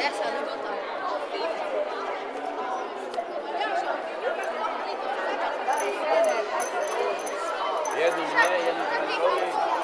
Jedno, dve, jedno, dve,